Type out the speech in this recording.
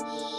you